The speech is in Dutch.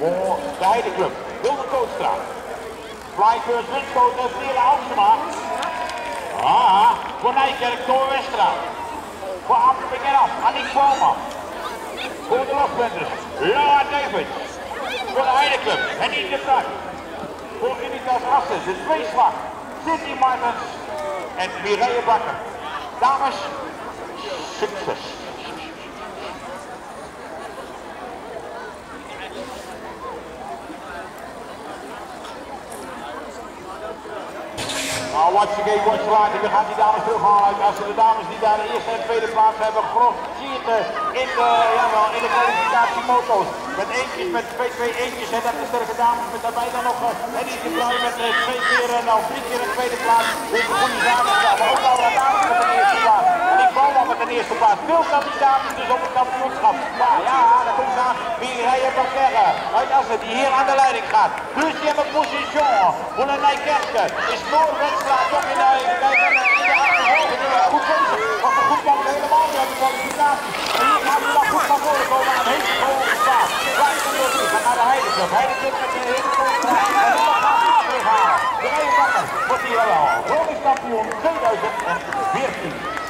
voor de Heideclub. Wilde Kootstraat. Flyburst Windcoat en Vlieren Amsterdam. Ah, voor Nijkerk, Toor Westra. Voor Amsterdam en af, Annick Bouwman. Voor de lofpunters, Laura David. Voor de Heideclub, Henny de Prak. Voor Unitas Assen, de tweeslag, Cindy Martens en Mireille Bakker. Dames, succes. Nou, wat je geeft, wat je laat. Gaan die dames terughalen. Als de dames die daar de eerste en tweede plaats hebben gegrossierd in de, jawel, in de kwalificatie moto's. Met eentjes, met twee, twee eentjes. En dat de sterke dames met daarbij dan nog en die blauw met uh, twee keer, nou drie keer de tweede plaats. Dus een goede dames. Maar ook Laura dames met de eerste plaats. En bouw al met de eerste plaats. Veel kandidaten dus op het kampioenschap. Maar ja, daar komt aan Mireille Brouwer uit Assen die hier aan de leiding gaat. Deuxième position voor de Nijkerken. Is voor wedstrijd toch in de, in de, in de achtervolging. Goed bezig. Want we goed helemaal niet de kwalificatie. En hier gaat hij dan goed van voren komen En Hees Groen naar de Heideclub. Met de hele grote En dan gaat hij. De wordt hier wel. Kampioen 2014.